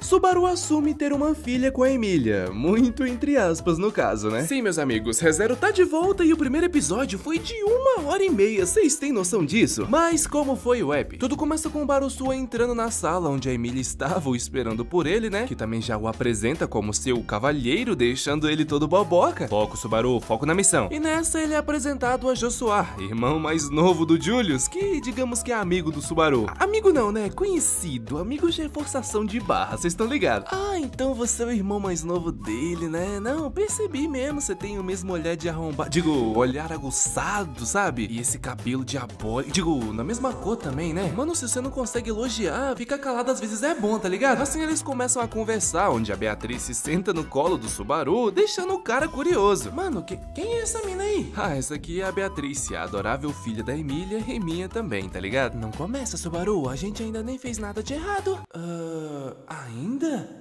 Subaru assume ter uma filha com a Emília. Muito entre aspas no caso, né? Sim, meus amigos, ReZero tá de volta e o primeiro episódio foi de uma hora e meia. Vocês têm noção disso? Mas como foi o app? Tudo começa com o Barussua entrando na sala onde a Emília estava esperando por ele, né? Que também já o apresenta como seu cavalheiro, deixando ele todo boboca. Foco, Subaru, foco na missão. E nessa ele é apresentado a Joshua, irmão mais novo do Julius, que digamos que é amigo do Subaru. Amigo não, né? Conhecido. Amigo de forçação de barra, vocês estão ligados? Ah, então você é o irmão mais novo dele, né? Não, percebi mesmo, você tem o mesmo olhar de arrombado. Digo, olhar aguçado, sabe? E esse cabelo diabólico. Digo, na mesma cor também, né? Mano, se você não consegue elogiar, fica calado às vezes é bom, tá ligado? Assim eles começam a conversar, onde a Beatriz se senta no colo do Subaru, deixando o cara curioso. Mano, que, quem é essa mina aí? Ah, essa aqui é a Beatriz, a adorável filha da Emília e minha também, tá ligado? Não começa, Subaru, a gente ainda nem fez nada de errado. Ahn. Uh, ainda?